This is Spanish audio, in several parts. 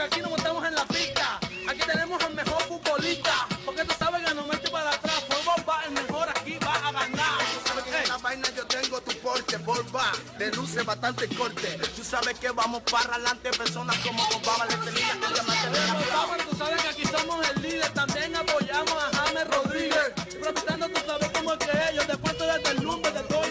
que aquí nos montamos en la pista. Aquí tenemos al mejor futbolista. Porque tú sabes que no mete para atrás. Fútbol va el mejor aquí va a ganar. Tú sabes que en esta vaina yo tengo tu porte, Volva, de luce bastante corte. Tú sabes que vamos para adelante, personas como Obama, le tenía que la Bárbaro, tú sabes que aquí somos el líder. También apoyamos a James Rodríguez. Protestando, tú sabes cómo es que ellos. Después tú desde el nombre de todas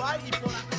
igual y por acá.